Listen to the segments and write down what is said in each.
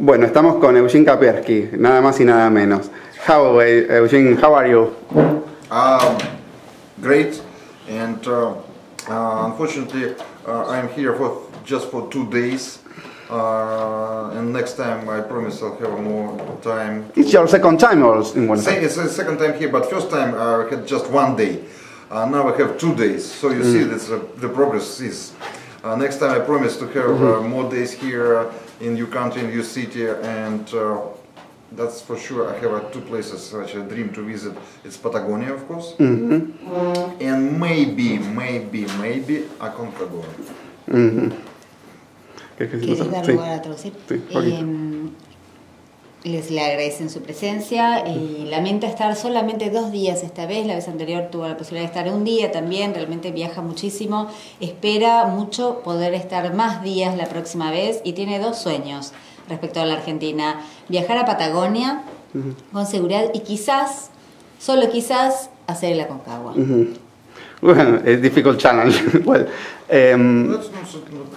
Bueno, estamos con Eugene Kaspersky, nada más y nada menos. How, Eugene, how are you? Um, great, and uh, uh, unfortunately, uh, I'm here for just for two days. Uh, and next time, I promise I'll have more time. It's your second time or in Se- Aires? It's the second time here, but first time uh, I had just one day. Uh, now I have two days, so you see that's, uh, the progress is. Uh, next time I promise to have uh, more days here uh, in your country, in your city, and uh, that's for sure. I have uh, two places which I dream to visit. It's Patagonia, of course, and maybe, maybe, maybe Aconcagua. ¿Qué- qué- ¿Quieres dar sí. lugar a traducir? Sí. Eh, les le agradecen su presencia y lamenta estar solamente dos días esta vez. La vez anterior tuvo la posibilidad de estar un día también. Realmente viaja muchísimo. Espera mucho poder estar más días la próxima vez y tiene dos sueños respecto a la Argentina. Viajar a Patagonia con seguridad y quizás, solo quizás, hacer el Aconcagua. Well, a difficult challenge. well, um, not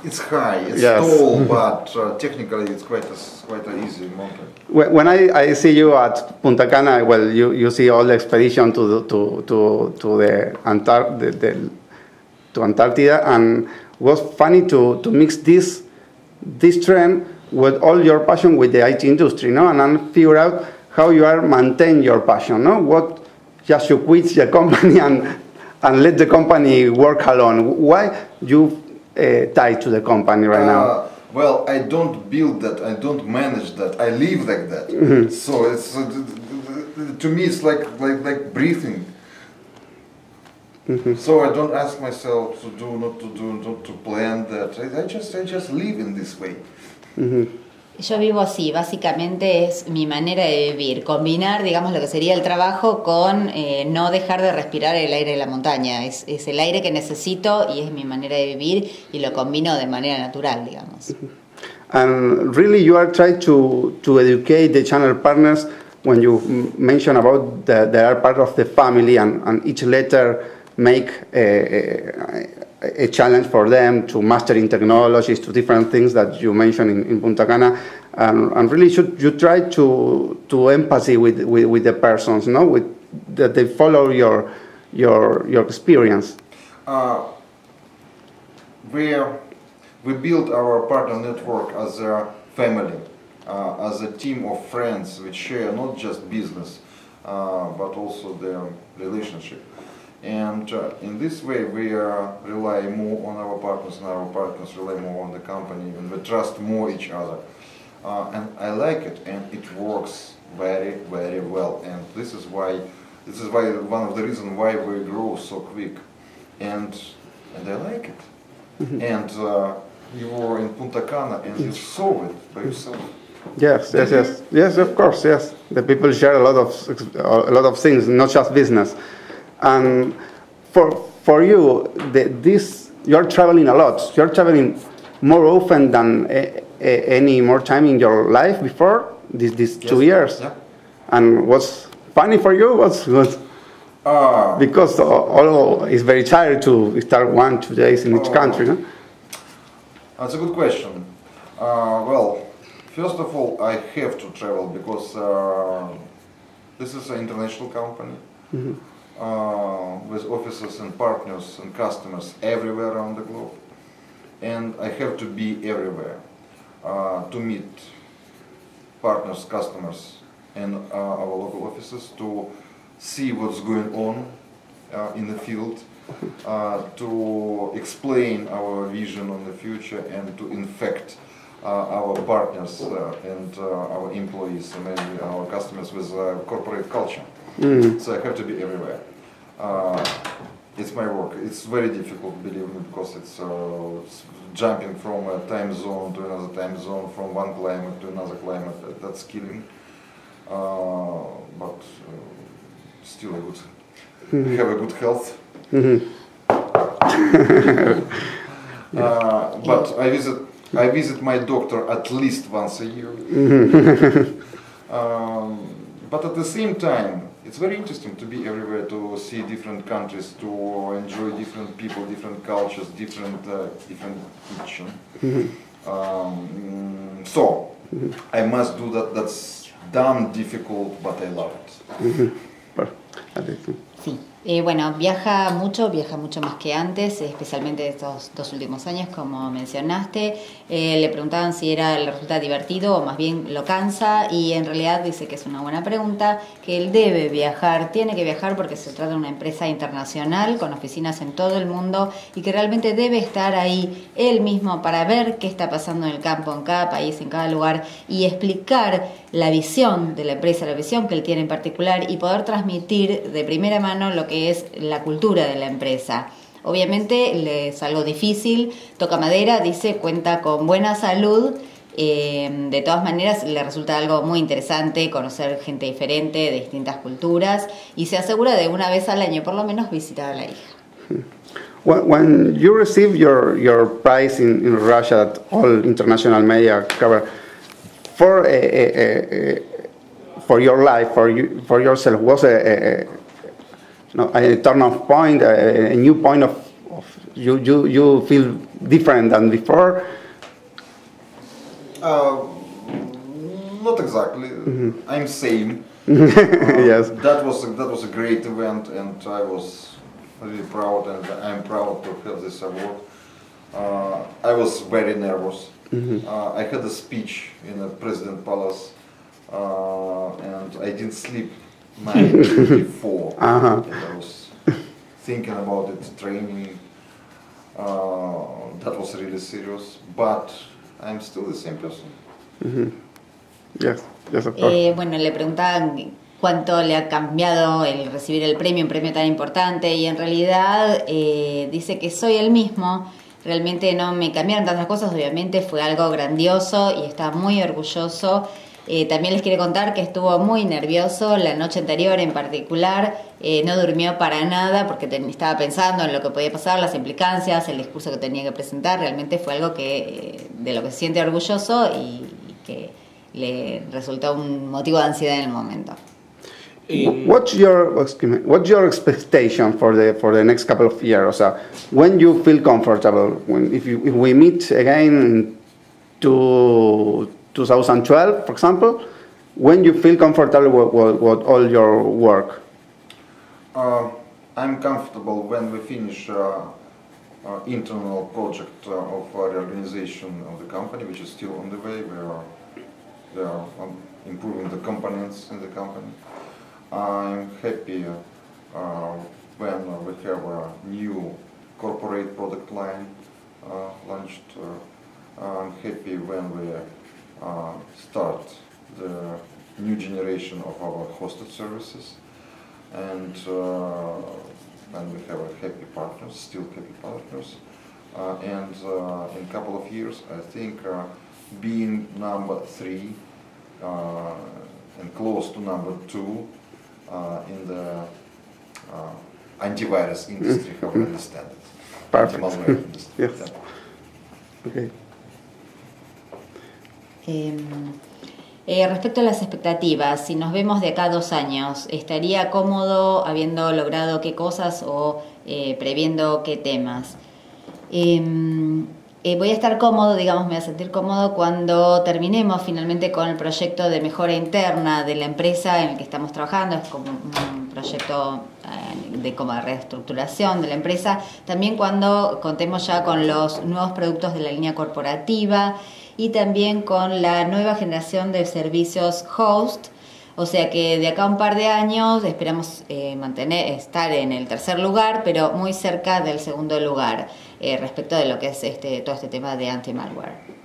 it's high, it's Yes. tall, but uh, technically it's quite a, quite an easy mountain. when when I, I see you at Punta Cana, well, you, you see all the expedition to the, to, to, to the, Antar- the, the to Antarctica, and was funny to, to mix this this trend with all your passion with the IT industry, no, and then figure out how you are maintain your passion, no, what just you quit the company and and let the company work alone. Why you uh, tied to the company right now? Uh, well, I don't build that, I don't manage that, I live like that. So it's uh, to me it's like like like breathing. So I don't ask myself to do, not to do, not to plan that. I, I just I just live in this way. Yo vivo así, básicamente es mi manera de vivir, combinar, digamos, lo que sería el trabajo con eh, no dejar de respirar el aire de la montaña. Es, el aire que necesito y es mi manera de vivir y lo combino de manera natural, digamos. And really, you are trying to, to educate the channel partners when you mention about the, they are part of the family and, and each letter make a, a, a challenge for them to mastering technologies, to different things that you mentioned in, in Punta Cana. And, and really, should you try to, to empathy with, with, with the persons, no? with, that they follow your, your, your experience. Uh, we we build our partner network as a family, uh, as a team of friends which share not just business uh, but also their relationship. And uh, in this way, we uh, rely more on our partners, and our partners rely more on the company, and we trust more each other. Uh, and I like it, and it works very, very well. And this is why, this is why one of the reasons why we grow so quick. And and I like it. And uh, you were in Punta Cana, and you saw it by yourself. Yes, yes, yes, yes. Of course, yes. The people share a lot of a lot of things, not just business. And for for you, the, this you're traveling a lot. You're traveling more often than a, a, any more time in your life before these these two years. Yeah. And what's funny for you? What's what? Ah, Because all it's very tired to start one two days in each Oh. country. No? That's a good question. Uh, well, first of all, I have to travel because uh, this is an international company uh, with offices and partners and customers everywhere around the globe. And I have to be everywhere uh, to meet partners, customers, and uh, our local offices to see what's going on uh, in the field, uh, to explain our vision on the future, and to infect uh, our partners and our employees and maybe our customers with corporate culture. So I have to be everywhere. Uh, it's my work. It's very difficult, believe me, because it's, uh, it's jumping from a time zone to another time zone, from one climate to another climate. That- That's killing. Uh, but uh, still a good, have a good health. uh, but I visit, I visit my doctor at least once a year. um, but at the same time, it's very interesting to be everywhere, to see different countries, to enjoy different people, different cultures, different uh, different kitchen. Um, so I must do that. That's damn difficult, but I love it. But I think- Sí. Bueno, viaja mucho, viaja mucho más que antes, especialmente estos dos últimos años, como mencionaste. Eh, le preguntaban si era le resulta divertido o más bien lo cansa y en realidad dice que es una buena pregunta, que él debe viajar, tiene que viajar porque se trata de una empresa internacional con oficinas en todo el mundo y que realmente debe estar ahí él mismo para ver qué está pasando en el campo, en cada país, en cada lugar y explicar la visión de la empresa, la visión que él tiene en particular y poder transmitir de primera mano lo que es la cultura de la empresa. Obviamente es algo difícil, toca madera, dice, cuenta con buena salud. eh, de todas maneras, le resulta algo muy interesante conocer gente diferente de distintas culturas y se asegura de una vez al año por lo menos visitar a la hija. When, when you receive your, your prize in, in Russia that all international media cover, for, a, a, a, a- for your life, for, you, for yourself, was a, a, no, a turn point, a, a new point of, of you, you, you feel different than before? Uh, not exactly. Mm-hmm. I'm same. yes. Uh, that was a, that was a great event, and I was really proud, and I'm proud to have this award. Uh, I was very nervous. Uh, I had a speech in the President Palace, uh, and I didn't sleep night before. Uh-huh. And I was thinking about it, training. Uh, that was really serious, but I'm still the same person. Yes, yes, of course. Eh, bueno, le preguntaban cuánto le ha cambiado el recibir el premio, un premio tan importante, y en realidad eh, dice que soy el mismo. Realmente no me cambiaron tantas cosas, obviamente fue algo grandioso y está muy orgulloso. Eh, también les quiere contar que estuvo muy nervioso la noche anterior en particular, eh, no durmió para nada porque estaba pensando en lo que podía pasar, las implicancias, el discurso que tenía que presentar, realmente fue algo que eh, de lo que se siente orgulloso y, y que le resultó un motivo de ansiedad en el momento. Wh- What's your excuse me, what's your expectation for the for the next couple of years? So when you feel comfortable, when if you if we meet again in to 2012, for example, when you feel comfortable with, with, with all your work. Uh, I'm comfortable when we finish uh, uh, internal project uh, of uh, reorganization of the company, which is still on the way. We are, we are um, improving the components in the company. I'm happy uh, when uh, we have a new corporate product line uh, launched. Uh, I'm happy when we uh, start the new generation of our hosted services and uh, and we have a happy partners, still happy partners. Uh, and uh, in a couple of years, I think uh, being number three uh, and close to number two uh, in the uh, antivirus industry, how I understand it. Perfect. Yes. Yeah. Okay. Eh, eh, respecto a las expectativas, si nos vemos de acá a dos años, ¿estaría cómodo habiendo logrado qué cosas o eh, previendo qué temas? Eh, voy a estar cómodo, digamos, me voy a sentir cómodo cuando terminemos finalmente con el proyecto de mejora interna de la empresa en el que estamos trabajando. Es como un proyecto eh, de como de reestructuración de la empresa. También cuando contemos ya con los nuevos productos de la línea corporativa y también con la nueva generación de servicios host. O sea que de acá a un par de años esperamos eh, mantener, estar en el tercer lugar, pero muy cerca del segundo lugar eh, respecto de lo que es este, todo este tema de anti-malware.